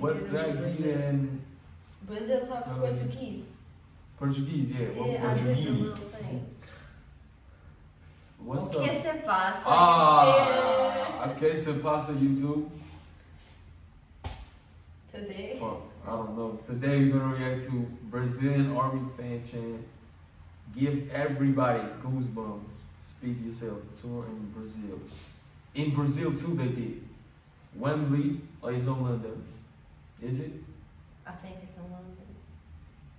What daqui and Brazil talks Um, Portuguese. Portuguese, yeah. What Yeah, I was did the Portuguese? What's o que up? se passa? Ah, okay, se passa YouTube. Today. Fuck, I don't know. Today we're gonna react to Brazilian Army fan chant gives everybody goosebumps. Speak yourself. Tour in Brazil. In Brazil too, they did. Wembley or is Holanda? Is it I think it's in London.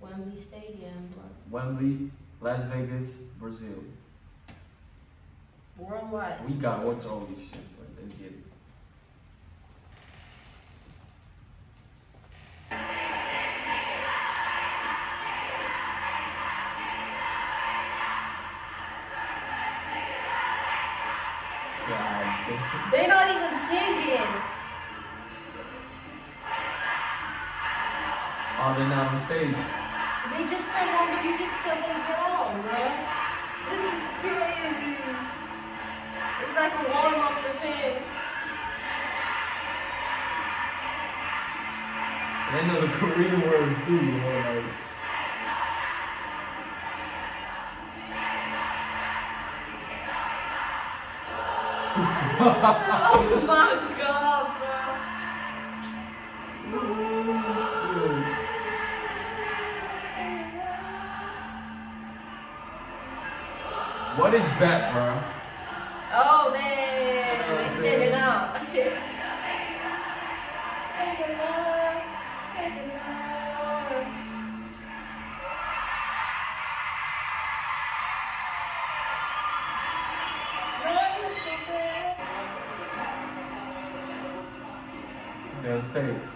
Wembley Stadium. Wembley, Las Vegas, Brazil? Worldwide. We gotta watch all this shit. But let's get it. Oh, they're not on stage. They just turn on the music till they get out, bro. This is crazy. It's like a warm up for fans. They know the Korean words too, you know, like. oh my What is that, bro? Oh, they Oh, they man. standing out. Take a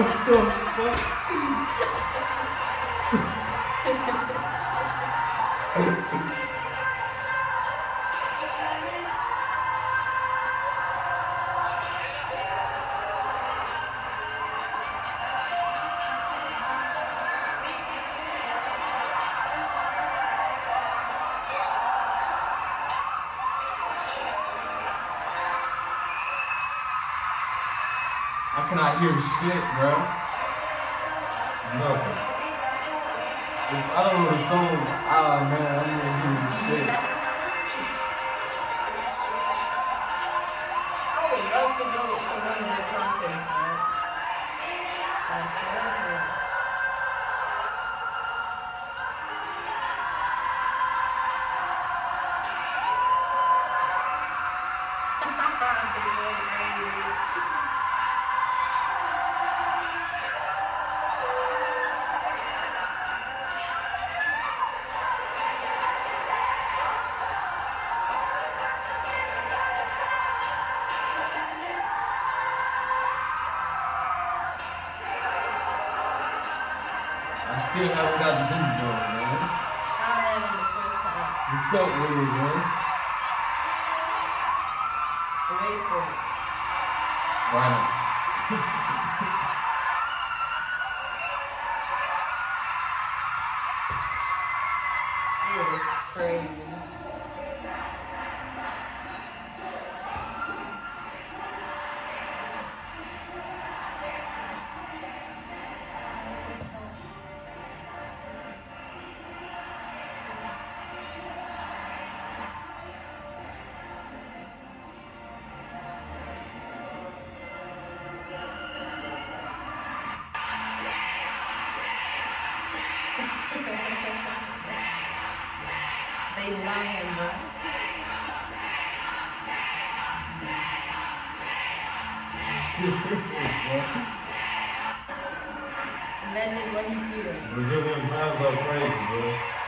What the fuck? I cannot hear shit, bro. Nothing. If I don't know the song, oh man, I'm gonna hear shit. Got the goosebumps, man. I had it the first time. What's up with it, man? Wait for it. Why not? Feel. Brazilian fans are crazy, bro.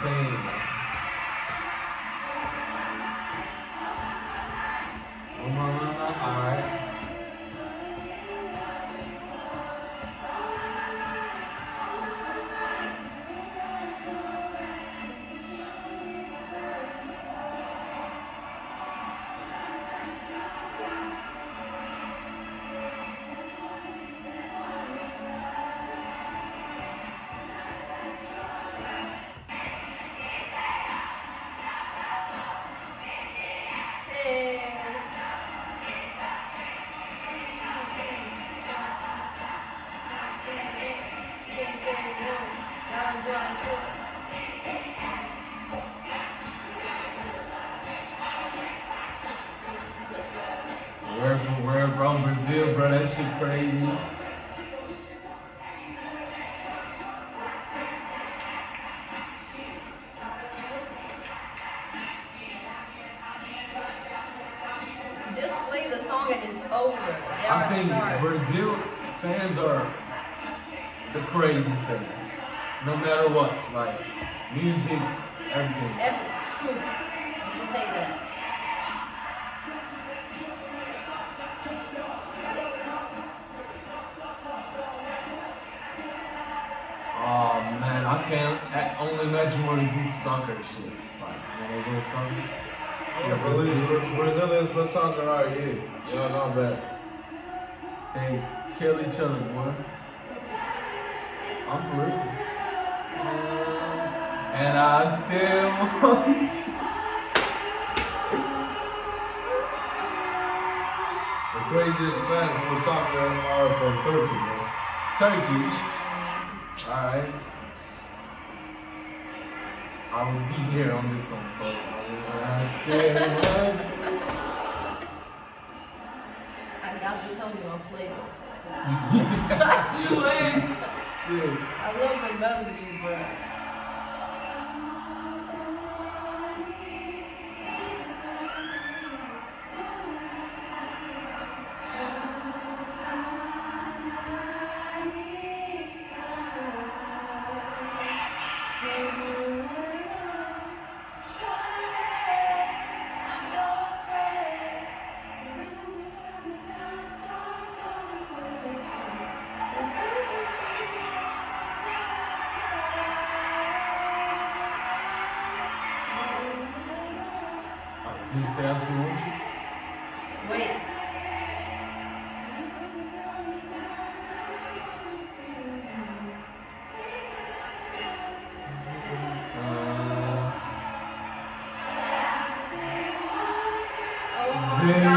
It's over. I think. Brazil fans are the craziest fans. No matter what, like music, everything. Every, true. You can say that. Oh man, I can't I only imagine when they do soccer shit. Like when they do soccer. Yeah, Brazil- Brazilians for soccer are yeah. Y'all know that. They kill each other, boy. I'm for real. And I still want you. The craziest fans for soccer are from Turkey, bro. Turkish. Alright. I will be here on this song, folks. I still want. I got this song in my playlist. I swear. I love the melody, bro. Amen.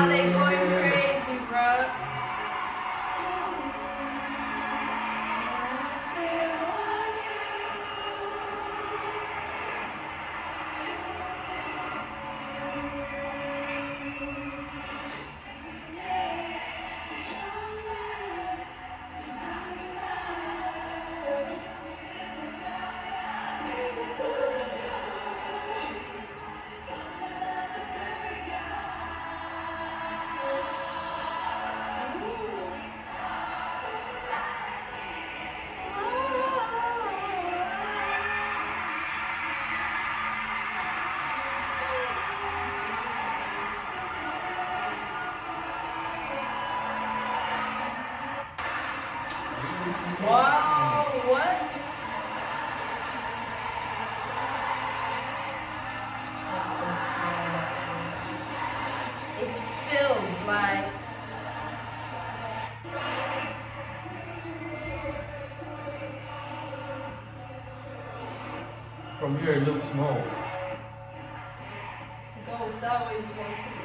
Like From here it looks small. go sideways you want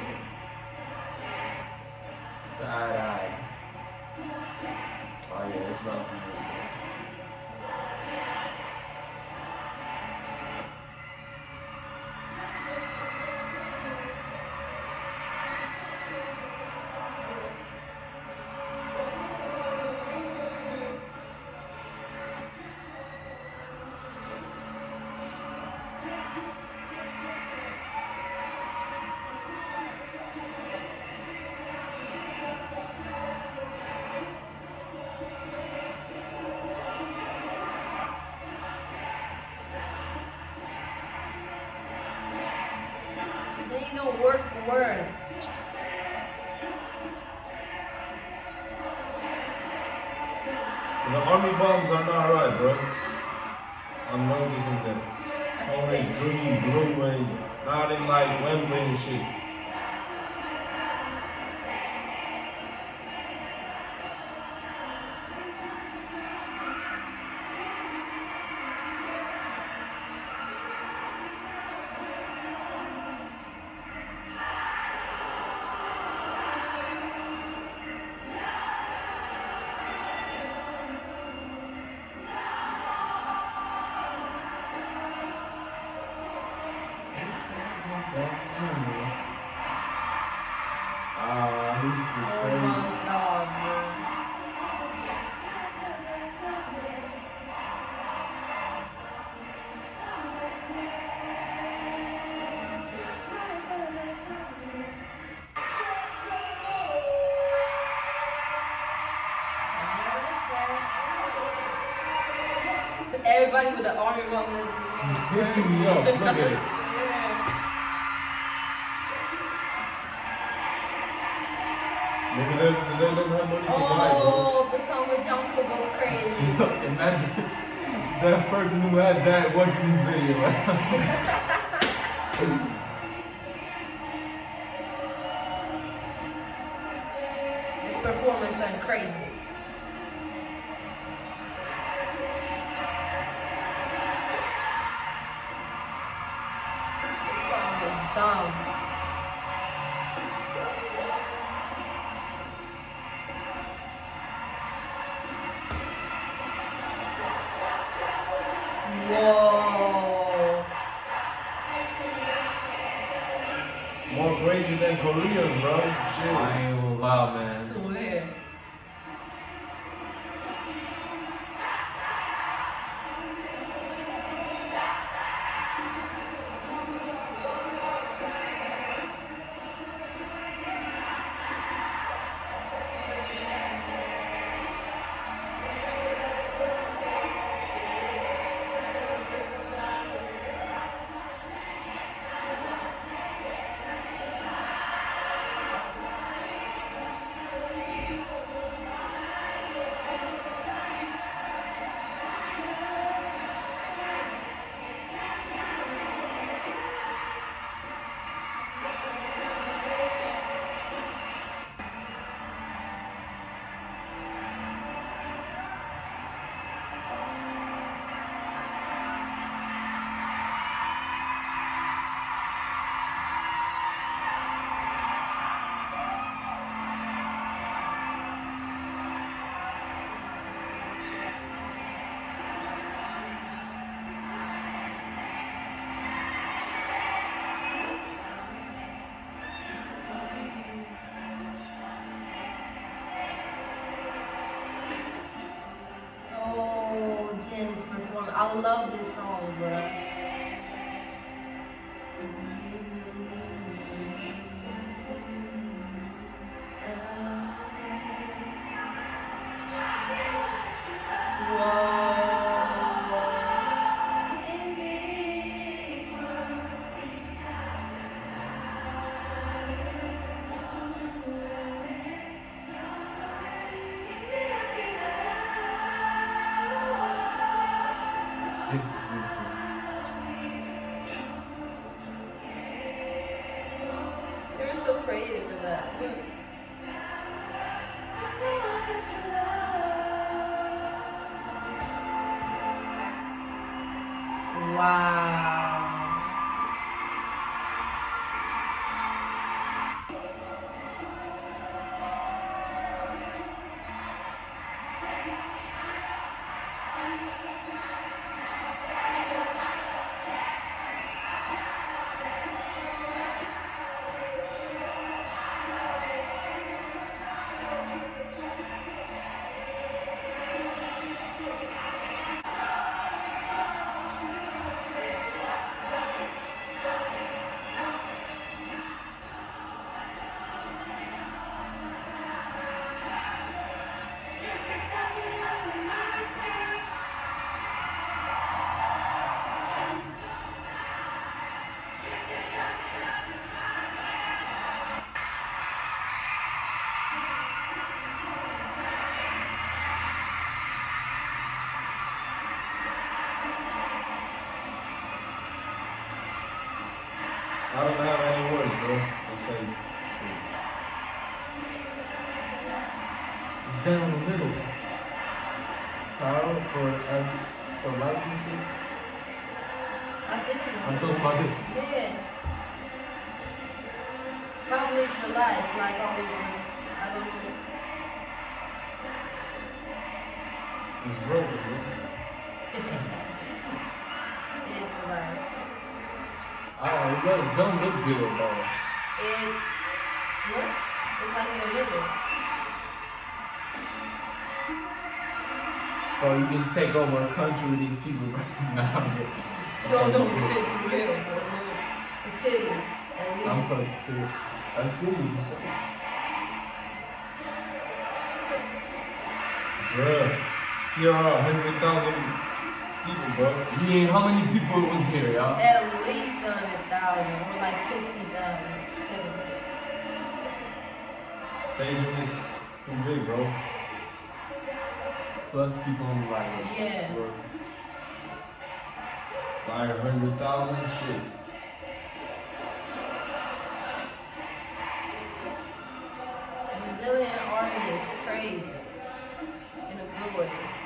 The army bombs are not right, bro. I'm noticing that. It's always green, blue, and not in like Wembley and shit. Everybody with the army bomb is just Pissing me off. Look at it. Maybe they, they don't have money to buy. Oh, the song with Jungkook goes crazy. Imagine that person who had that watching this video. Wow. I don't have any words, bro. Just say, It's down in the middle. Tile for uh, for licensing. I think it I'm talking about this. Yeah. Probably for less, like all over. I don't know. it's broken, bro. It don't look good though. It what? It's like in the middle. Bro, you can take over a country with these people. nah, I'm just. I'm No, no, talking shit, for real. It's a, a city. I'm talking shit. I see you. Bruh, here are a hundred thousand people, bro. Yeah, how many people was here, y'all? at least a hundred thousand or like sixty thousand. Stadium is too big, bro. Plus people on like. Yeah. Like a hundred thousand, shit. Brazilian army is crazy in a good way.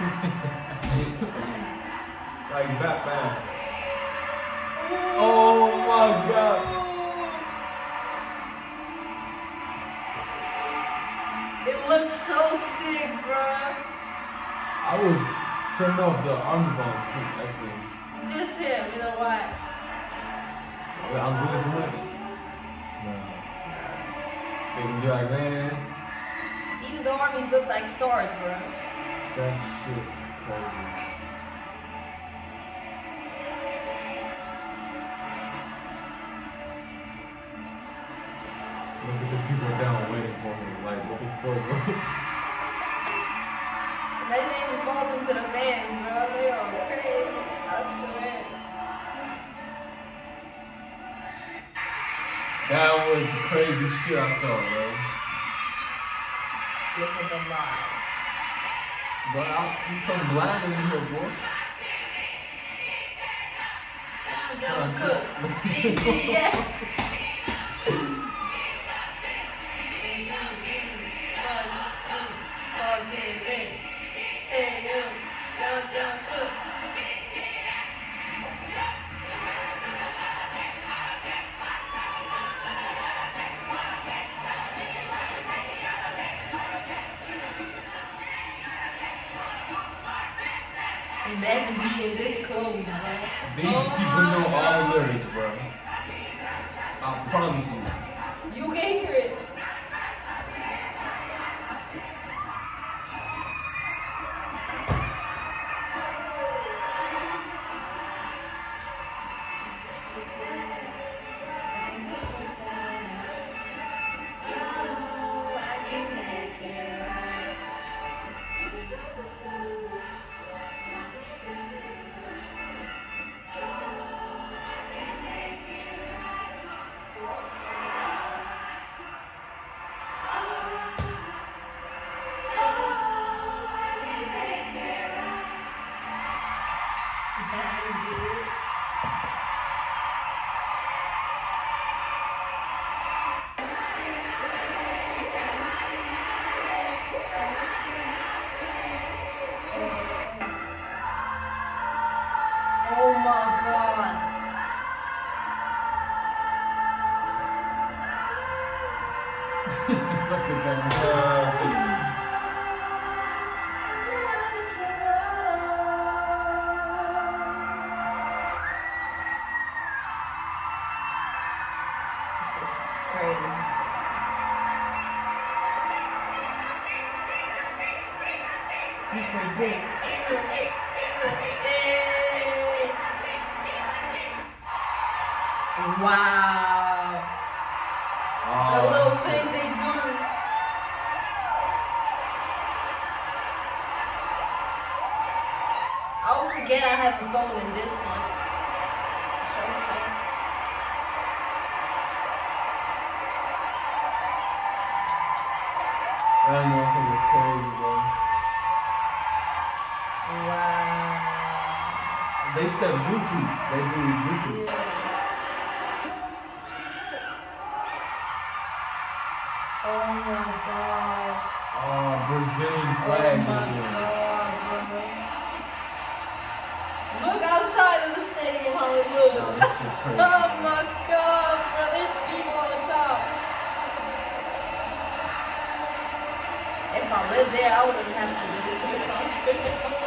Like Batman. Oh my god. It looks so sick, bruh. I would turn off the underbones too after. Just him, you know why? Well, I'm doing too much. Nah. They can be like, man, Even the armies look like stars, bruh. That shit crazy. Look at the people down waiting for me. Like, what the fuck, bro? Imagine if falls into the fence, bro. They are crazy. I swear. That was the crazy shit I saw, bro. Look at the lies. But you come blind in here, boy. Don't cook. BG, yeah. Imagine being this close, bro. These Oh people know all the lyrics, Jake. He's so Jake. Hey. Wow. The Oh, little thing they do. I'll forget I have a phone in this one. Show, show. That motherfucker crazy, bro. They said Bluetooth. They do Bluetooth. Oh my god. Oh, Brazilian flag. Oh my god, brother. Look outside of the stadium how it looks. Nah, this shit crazy. Oh my god, bro. There's people on the top. If I lived there, I wouldn't have to do this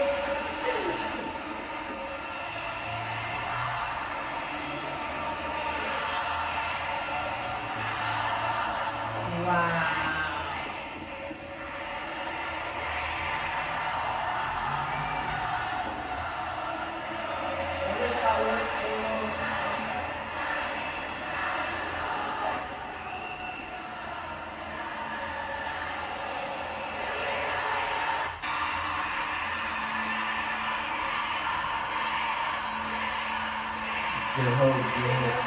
J-Hope.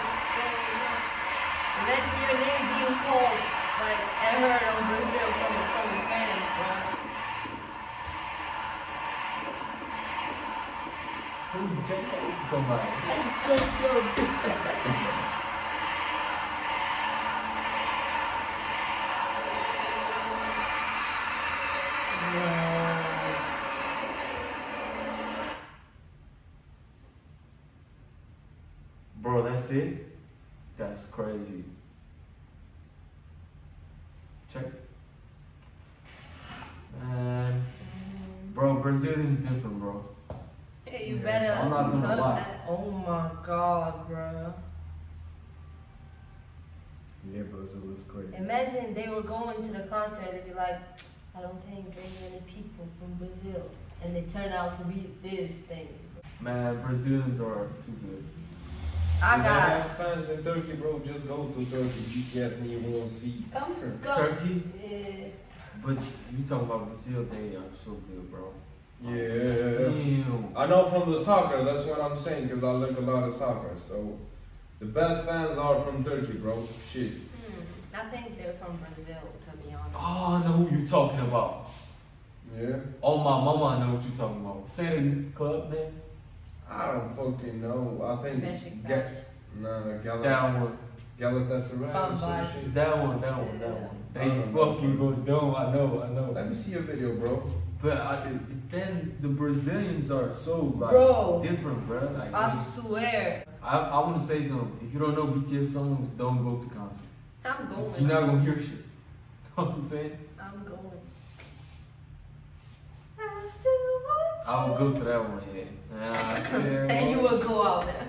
Imagine your name being called like heard on Brazil from from the fans, bro. Who's J-Hope? Somebody. Shut up. Bro, that's it? That's crazy. Check. Man. Bro, Brazil is different, bro. Hey, you Yeah, better. I'm not gonna lie. that. Oh my god, bro. Yeah, Brazil is crazy. Imagine they were going to the concert and they'd be like, I don't think very many people from Brazil. And they turn out to be this thing. Man, Brazilians are too good. I If they got. have fans in Turkey, bro. Just go to Turkey, BTS, and you won't see. Come, come. Turkey? Yeah. But you talking about Brazil, they are so good, bro. Yeah. Damn. I know from the soccer, that's what I'm saying, because I look a lot of soccer. So, the best fans are from Turkey, bro. Shit. Hmm. I think they're from Brazil, to be honest. Oh, I know who you're talking about. Yeah? Oh, my mama, I know what you're talking about. Say the club name. I don't fucking know. I think. Beşiktaş. Ga- nah, Gal- That one. Galatasaray or some shit. That one, that one, that one. They don't know, fucking go dumb, I know, I know. Let me see a video, bro. But I, then the Brazilians are so like Bro. different, bro. Like I swear. I, I want to say something. If you don't know BTS songs, don't go to concert. I'm going. You're not gonna hear shit. You know what I'm saying? I'm going. I still want I will go to that one, yeah. Yeah, and you will go out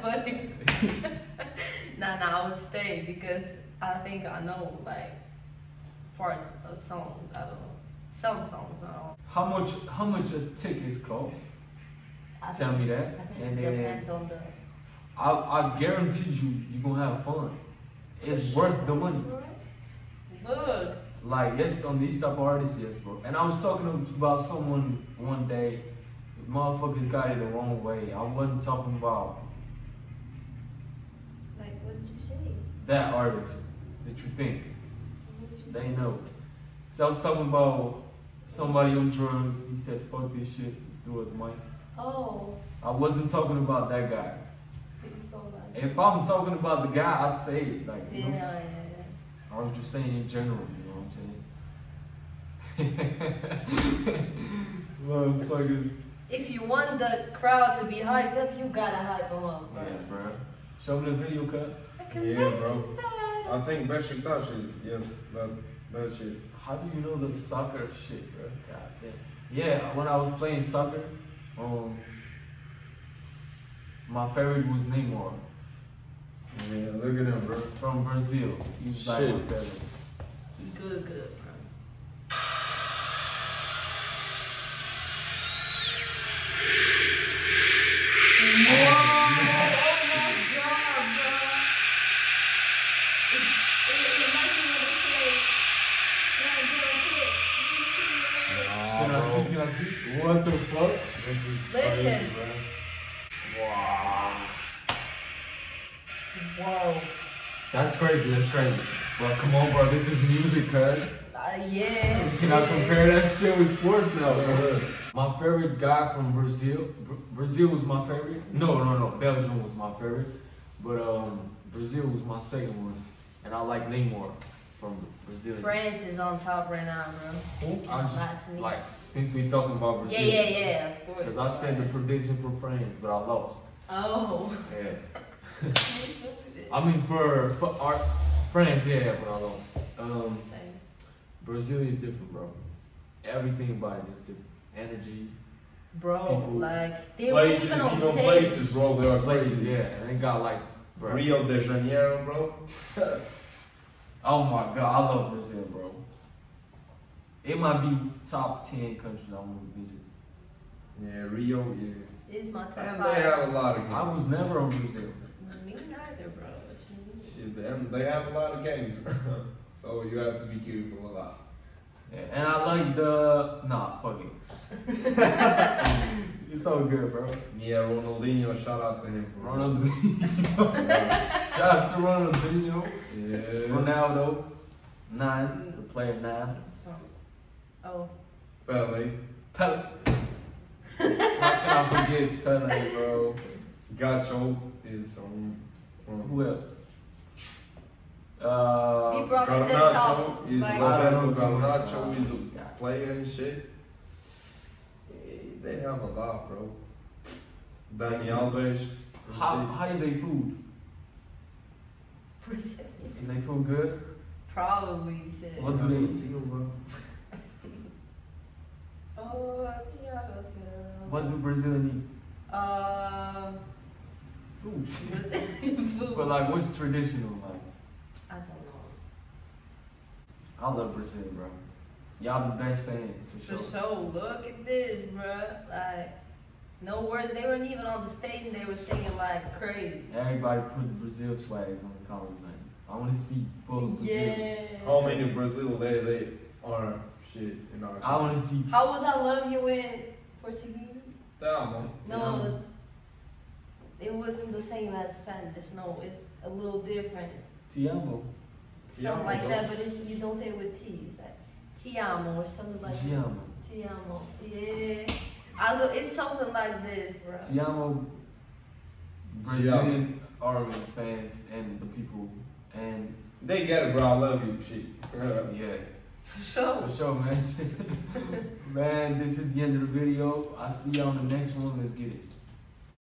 nah, nah, I would stay because I think I know like parts of songs. I don't know. Some songs, not all. How much? How much a tickets cost? I Tell think, me that, I think and it then depends on the. I, I guarantee you, you're gonna have fun. It's worth the money. Look. Like yes, on these type of artists, yes, bro. And I was talking about someone one day. Motherfuckers got it the wrong way. I wasn't talking about Like, what did you say? that artist that you think. What did you They say? know. So I was talking about somebody on drugs. He said, "Fuck this shit," threw it the mic. Oh, I wasn't talking about that guy. so. If I'm talking about the guy, I'd say it. Like, you Yeah, know? yeah, yeah. I was just saying in general. You know what I'm saying? Motherfuckers. If you want the crowd to be hyped up, you gotta hype them up, bro. Yeah, bro. Show me the video cut. I Yeah, bro. I think Beşiktaş is, yes, that, that shit. How do you know the soccer shit, bro? God damn. Yeah, when I was playing soccer, um, my favorite was Neymar Yeah, look at him, bro. from Brazil. He's was like my Shit. favorite. He good, good, bro. Can I see? Can I see? What the fuck? This is Listen. crazy, bro. Wow. Whoa. That's crazy. That's crazy. Well, come on, bro. This is music, cuz. Uh, yeah. Can I compare that shit with sports now, bro? My favorite guy from Brazil. Brazil was my favorite. No, no, no. Belgium was my favorite, but um, Brazil was my second one, and I like Neymar from Brazil. France is on top right now, bro. I'm just Not to me. like since we talking about Brazil. Yeah, yeah, yeah, of course. Because I said the prediction for France, but I lost. Oh. Yeah. I mean for for our France, yeah, but I lost. Um. Brazil is different, bro. Everything about it is different. Energy, Bro, People- like they were Places, even on even stage. places, bro, they are places, crazy. yeah, and they got like, bro. Rio de Janeiro, bro. Oh my god, I love Brazil, bro. It might be top ten countries I want to visit. Yeah, Rio, yeah. It's my top And five. they have a lot of games. I was never on Brazil. Me neither, bro. What you mean? Shit, they have a lot of games. so you have to be careful a lot. Yeah, and I like the nah, fuck it. It's all good, bro. Yeah, Ronaldinho, shout out to him. bro. Ronaldinho. Shout out to Ronaldinho. Yeah. Ronaldo. Nine. The player nine. Oh, Pele. Pele. How can I forget Pele, bro? Gacho is um, Who else? Uh, he brought us in top. Garnacho is Like, I don't Roberto know too Garnacho about is a player and shit. They have a lot, bro. Dani Alves. and how, shit. how is their food? Brazilian. Is their food good? Probably shit. What do they eat? Silva. Oh, I think I was gonna. What do Brazilians eat? Uh, Food. shit. Brazilian food. But like, what's traditional? Like, I don't know. I love Brazil, bro. Y'all the best thing for sure. For sure. sure. Look at this, bro. Like, no words. They weren't even on the stage and they were singing like crazy. Everybody put the Brazil flags on the college line. I want to see full Brazil. Yeah. How many Brazil they they are shit in our I want to see. How was I love you in Portuguese? Damn, man. No, it wasn't the same as Spanish. No, it's a little different. Te amo. Something like though. that, but it's, you don't say it with T. It's like Ti amo or something like Te that. amo. Ti amo. Yeah. I look, it's something like this, bro. Te amo. Brazilian army fans and the people and They get it, bro. I love you, shit. yeah. For sure. For sure, man. man, this is the end of the video. I'll see y'all on the next one. Let's get it.